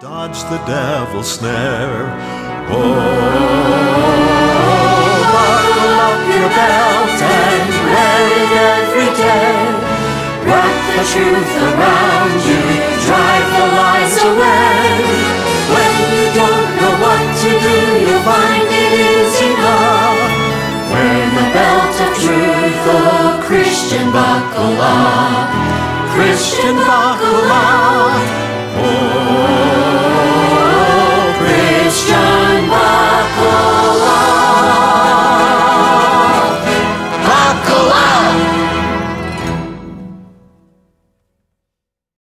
Dodge the devil's snare. Oh, buckle up your belt and wear it every day. Wrap the truth around you, drive the lies away. When you don't know what to do, you'll find it easy now. Wear the belt of truth, oh Christian, buckle up. Christian, buckle up.